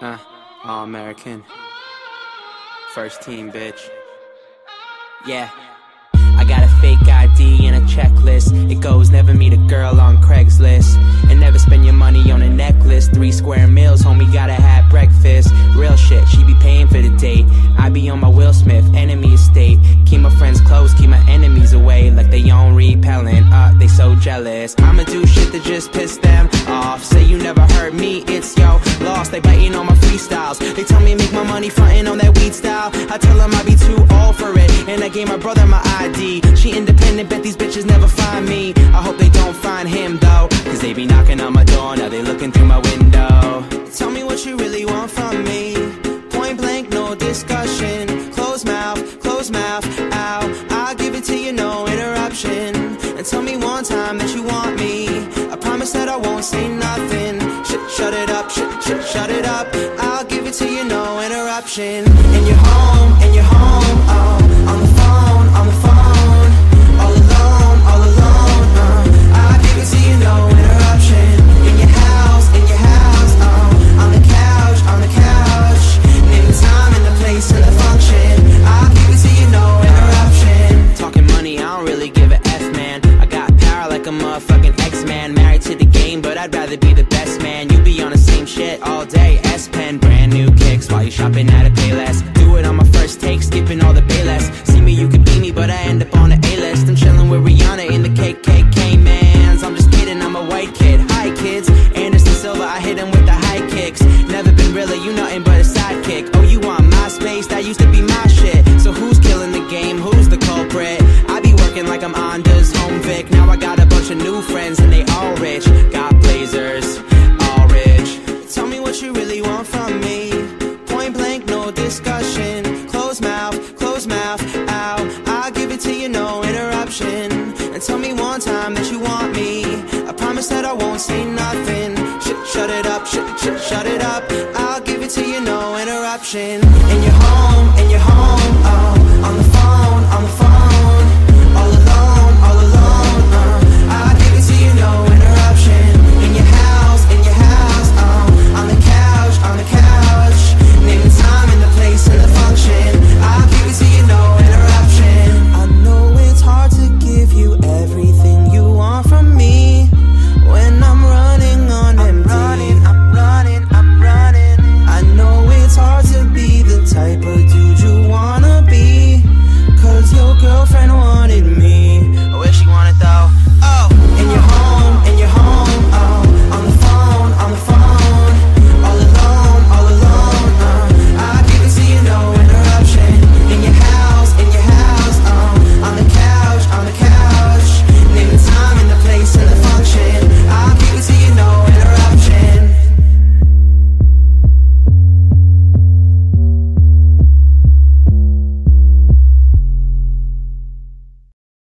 Uh, all American. First team, bitch. Yeah. I got a fake ID and a checklist. It goes never meet a girl on Craigslist. And never spend your money on a necklace. Three square meals, homie, gotta have breakfast. Real shit, she be paying for the date. I be on my Will Smith, enemy estate. Keep my friends close, keep my enemies away. Like they on repellent, uh, they so jealous. I'ma do shit that just piss them off. Say you never heard me, it's yo lost. They biting on my freestyles. They tell me make my money frontin' on that weed style. I tell them I be too old for it. And I gave my brother my ID. She independent, bet these bitches never find me. I hope they don't find him though. Cause they be knocking on my door, now they looking through my window. Tell me what you really want from me. Point blank, no discussion. Close mouth, close mouth, ow. I'll give it to you, no interruption. And tell me one time that you want me. I promise that I won't say nothing. Sh- shut it up. I'll give it to you, no interruption. And you're home, and you're home, oh. On the phone, on the phone. All alone, all alone, uh. I'll give it to you, no interruption. In your house, in your house, oh. On the couch, on the couch. Name the time and the place and the function. I'll give it to you, no interruption. Talking money, I don't really give a F, man. I got power like a motherfucking X-Man. Married to the game, but I'd rather be the best man. Shit all day. Discussion. Close mouth, close mouth, ow. I'll give it to you, no interruption. And tell me one time that you want me. I promise that I won't say nothing. Sh- shut it up, sh- sh- shut it up. I'll give it to you, no interruption.